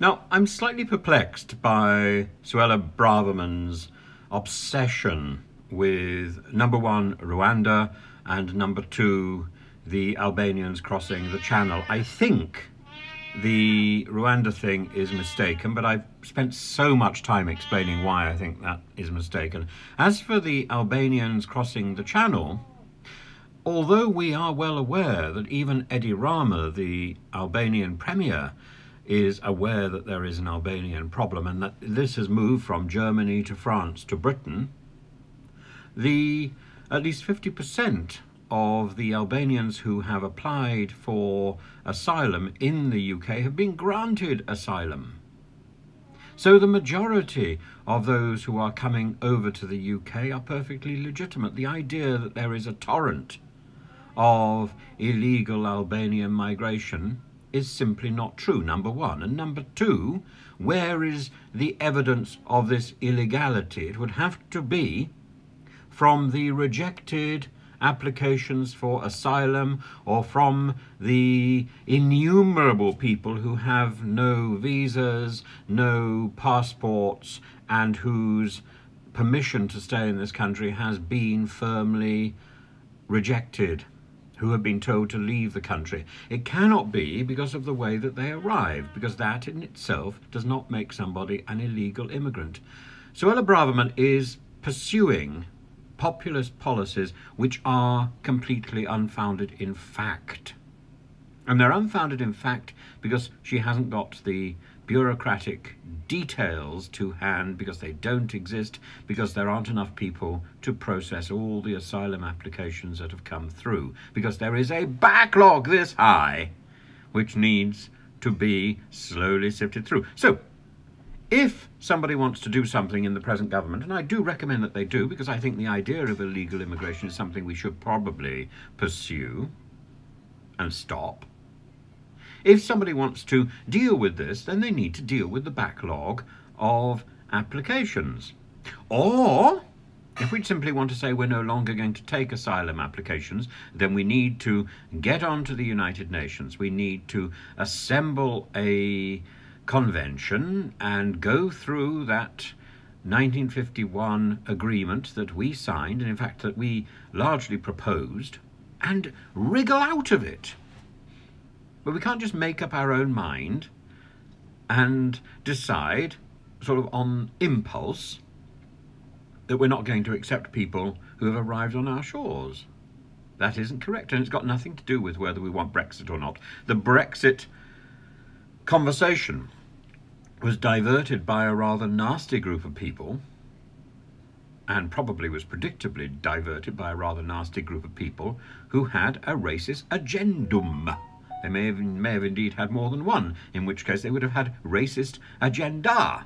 Now, I'm slightly perplexed by Suella Braverman's obsession with number one, Rwanda, and number two, the Albanians crossing the channel. I think the Rwanda thing is mistaken, but I've spent so much time explaining why I think that is mistaken. As for the Albanians crossing the channel, although we are well aware that even Edi Rama, the Albanian premier, is aware that there is an Albanian problem and that this has moved from Germany to France to Britain, the at least 50% of the Albanians who have applied for asylum in the UK have been granted asylum. So the majority of those who are coming over to the UK are perfectly legitimate. The idea that there is a torrent of illegal Albanian migration is simply not true, number one. And number two, where is the evidence of this illegality? It would have to be from the rejected applications for asylum or from the innumerable people who have no visas, no passports, and whose permission to stay in this country has been firmly rejected who have been told to leave the country. It cannot be because of the way that they arrived, because that in itself does not make somebody an illegal immigrant. Suella Braverman is pursuing populist policies which are completely unfounded in fact. And they're unfounded in fact because she hasn't got the bureaucratic details to hand because they don't exist, because there aren't enough people to process all the asylum applications that have come through, because there is a backlog this high which needs to be slowly sifted through. So, if somebody wants to do something in the present government, and I do recommend that they do, because I think the idea of illegal immigration is something we should probably pursue and stop, if somebody wants to deal with this, then they need to deal with the backlog of applications. Or, if we simply want to say we're no longer going to take asylum applications, then we need to get on to the United Nations. We need to assemble a convention and go through that 1951 agreement that we signed, and in fact that we largely proposed, and wriggle out of it. But we can't just make up our own mind and decide, sort of on impulse, that we're not going to accept people who have arrived on our shores. That isn't correct, and it's got nothing to do with whether we want Brexit or not. The Brexit conversation was diverted by a rather nasty group of people, and probably was predictably diverted by a rather nasty group of people who had a racist agendum. They may have, may have indeed had more than one, in which case they would have had racist agenda.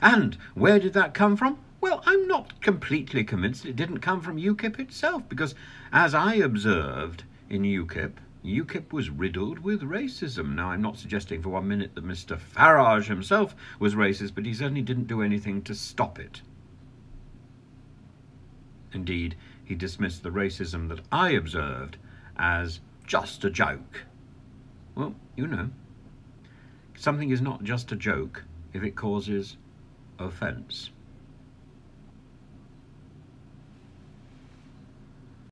And where did that come from? Well, I'm not completely convinced it didn't come from UKIP itself, because as I observed in UKIP, UKIP was riddled with racism. Now, I'm not suggesting for one minute that Mr. Farage himself was racist, but he certainly didn't do anything to stop it. Indeed, he dismissed the racism that I observed as just a joke. Well, you know, something is not just a joke if it causes offence.